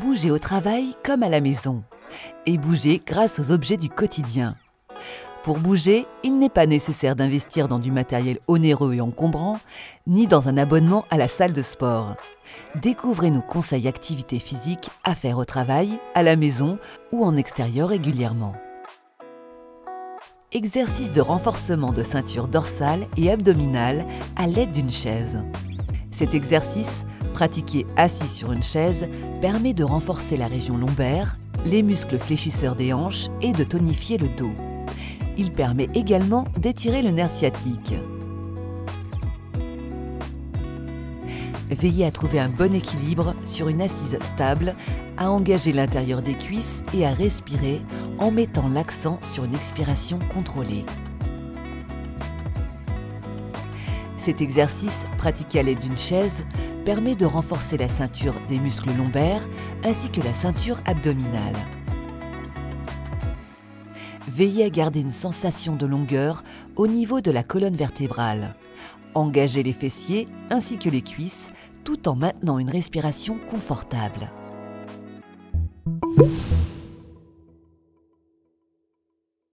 Bouger au travail comme à la maison. Et bouger grâce aux objets du quotidien. Pour bouger, il n'est pas nécessaire d'investir dans du matériel onéreux et encombrant, ni dans un abonnement à la salle de sport. Découvrez nos conseils activités physiques à faire au travail, à la maison ou en extérieur régulièrement. Exercice de renforcement de ceinture dorsale et abdominale à l'aide d'une chaise. Cet exercice, pratiqué assis sur une chaise, permet de renforcer la région lombaire, les muscles fléchisseurs des hanches et de tonifier le dos. Il permet également d'étirer le nerf sciatique. Veillez à trouver un bon équilibre sur une assise stable, à engager l'intérieur des cuisses et à respirer en mettant l'accent sur une expiration contrôlée. Cet exercice, pratiqué à l'aide d'une chaise, permet de renforcer la ceinture des muscles lombaires ainsi que la ceinture abdominale. Veillez à garder une sensation de longueur au niveau de la colonne vertébrale. Engagez les fessiers ainsi que les cuisses tout en maintenant une respiration confortable.